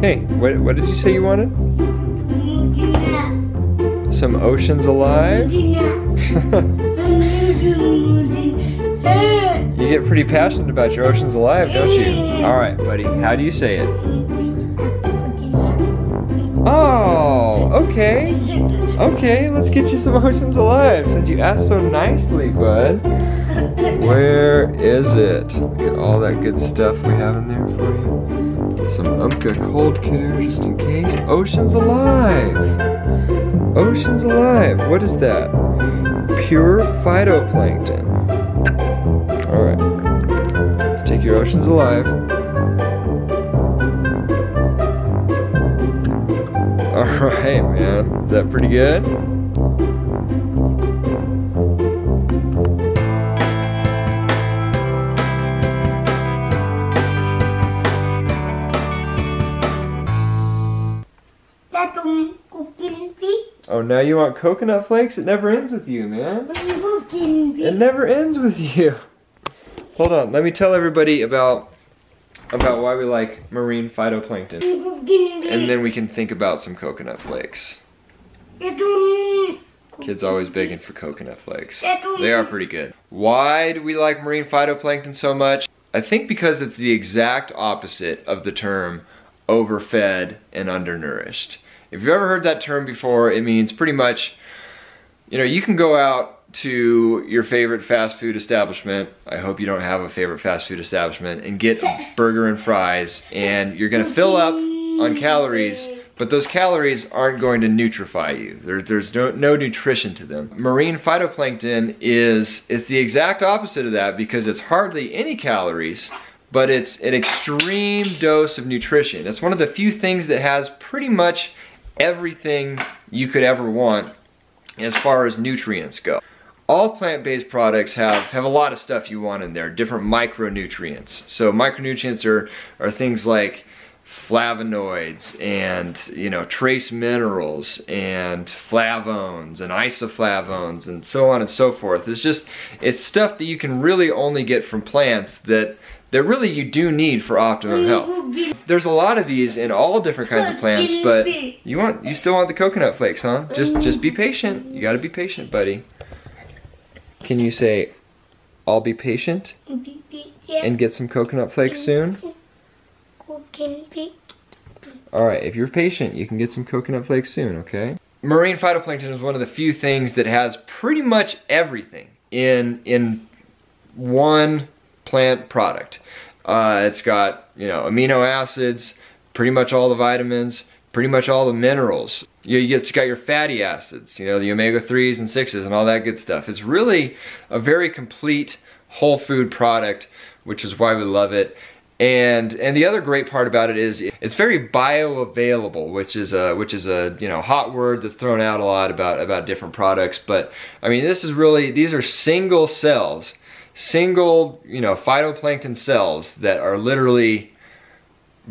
Hey, what, what did you say you wanted? Some Oceans Alive? You get pretty passionate about your Oceans Alive, don't you? Alright, buddy, how do you say it? Oh, okay. Okay, let's get you some Oceans Alive since you asked so nicely, bud. Where is it? Look at all that good stuff we have in there for you. Some Umcka Cold Care just in case. Oceans Alive. Oceans Alive. What is that? Pure phytoplankton. Alright. Let's take your Oceans Alive. Alright, man. Is that pretty good? Oh, now you want coconut flakes? It never ends with you, man. It never ends with you. Hold on, let me tell everybody about about why we like marine phytoplankton. And then we can think about some coconut flakes. Kids always begging for coconut flakes. They are pretty good. Why do we like marine phytoplankton so much? I think because it's the exact opposite of the term overfed and undernourished. If you've ever heard that term before, it means pretty much, you know, you can go out to your favorite fast food establishment. I hope you don't have a favorite fast food establishment and get a burger and fries and you're gonna fill up on calories, but those calories aren't going to nutrify you. There, there's no, no nutrition to them. Marine phytoplankton is, is the exact opposite of that because it's hardly any calories, but it's an extreme dose of nutrition. It's one of the few things that has pretty much everything you could ever want as far as nutrients go. All plant-based products have, have a lot of stuff you want in there, different micronutrients. So micronutrients are, are things like flavonoids and you know trace minerals and flavones and isoflavones and so on and so forth. It's just it's stuff that you can really only get from plants that that really you do need for optimum health. There's a lot of these in all different kinds of plants, but you want you still want the coconut flakes, huh? Just just be patient. You got to be patient, buddy. Can you say I'll be patient and get some coconut flakes soon? All right, if you're patient, you can get some coconut flakes soon, okay? Marine phytoplankton is one of the few things that has pretty much everything in in one plant product. Uh, it's got, you know, amino acids, pretty much all the vitamins, pretty much all the minerals. You, you it's got your fatty acids, you know, the omega-3s and 6s and all that good stuff. It's really a very complete whole food product, which is why we love it. And and the other great part about it is it's very bioavailable, which is a which is a you know hot word that's thrown out a lot about about different products. But I mean, this is really these are single cells, single you know phytoplankton cells that are literally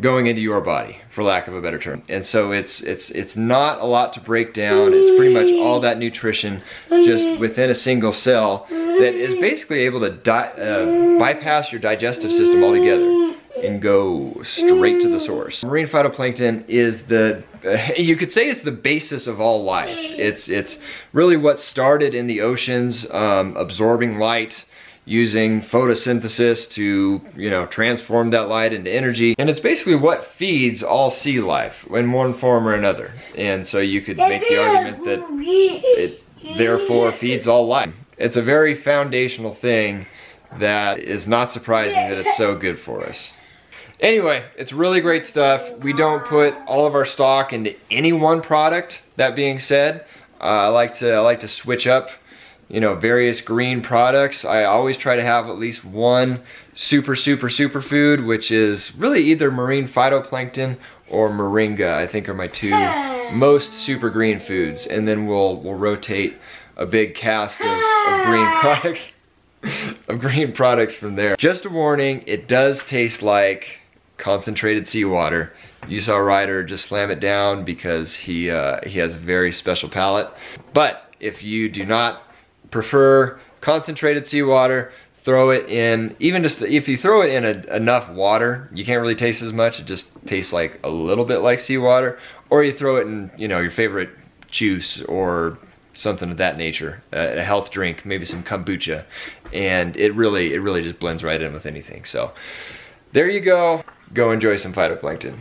going into your body, for lack of a better term. And so it's it's it's not a lot to break down. It's pretty much all that nutrition just within a single cell that is basically able to uh, bypass your digestive system altogether and go straight to the source. Marine phytoplankton is the, you could say it's the basis of all life. It's, it's really what started in the oceans, um, absorbing light, using photosynthesis to, you know, transform that light into energy. And it's basically what feeds all sea life in one form or another. And so you could make the argument that it therefore feeds all life. It's a very foundational thing that is not surprising that it's so good for us. Anyway, it's really great stuff. We don't put all of our stock into any one product. That being said, uh, I like to I like to switch up, you know, various green products. I always try to have at least one super super super food, which is really either marine phytoplankton or moringa. I think are my two most super green foods, and then we'll we'll rotate a big cast of, of green products of green products from there. Just a warning, it does taste like concentrated seawater. You saw Ryder just slam it down because he, uh, he has a very special palate. But if you do not prefer concentrated seawater, throw it in, even just if you throw it in a, enough water, you can't really taste as much. It just tastes like a little bit like seawater. Or you throw it in, you know, your favorite juice or something of that nature, uh, a health drink, maybe some kombucha, and it really, it really just blends right in with anything. So there you go. Go enjoy some phytoplankton.